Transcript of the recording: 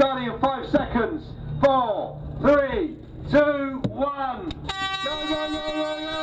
starting in five seconds. Four, three, two, one. Go, go, go, go, go!